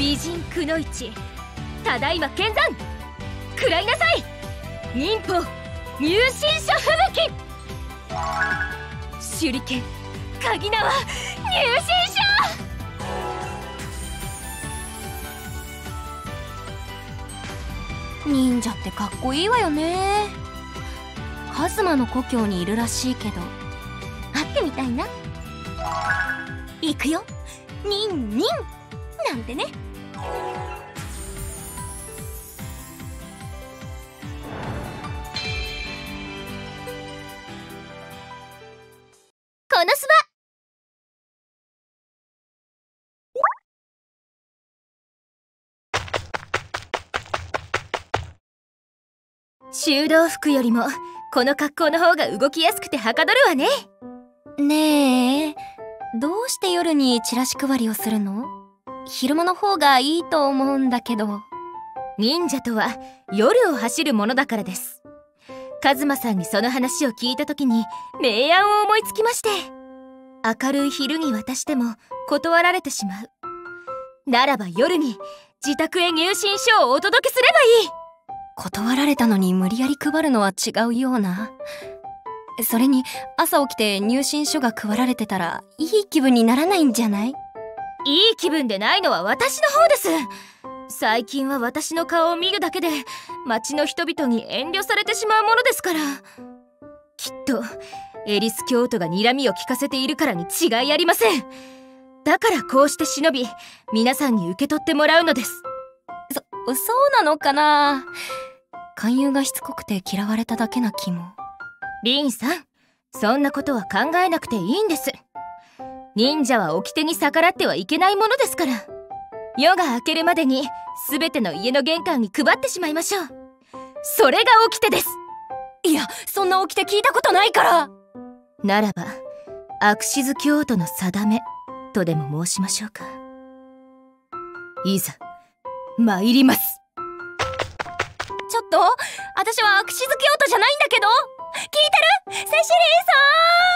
美人くの一ただいま見参食らいなさい。忍法。入信者吹雪。手裏剣。鍵縄。入信者。忍者ってかっこいいわよね。カズマの故郷にいるらしいけど。会ってみたいな。行くよ。ニンニンなんてね。このスバ修道服よりもこの格好の方が動きやすくてはかどるわね。ねえ。どうして夜にチラシ配りをするの？昼間の方がいいと思うんだけど。忍者とは夜を走るものだからです。カズマさんにその話を聞いた時に明暗を思いつきまして。明るい昼に渡しても断られてしまう。ならば夜に自宅へ入信書をお届けすればいい。断られたのに無理やり配るのは違うような。それに朝起きて入信書が配られてたらいい気分にならないんじゃない？いい気分でないのは私の方です。最近は私の顔を見るだけで町の人々に遠慮されてしまうものですから。きっとエリス教徒が睨みを聞かせているからに違いありません。だからこうして忍び皆さんに受け取ってもらうのです。そそうなのかな？勧誘がしつこくて嫌われただけな気も。リンさんそんなことは考えなくていいんです忍者は掟に逆らってはいけないものですから。夜が明けるまでに全ての家の玄関に配ってしまいましょう。それが掟です。いやそんな掟聞いたことないから。ならばアクシズ教徒の定めとでも申しましょうか。いざ参ります。ちょっと私はアクシズ教徒じゃないんだけど。聞いてる？セシリーさん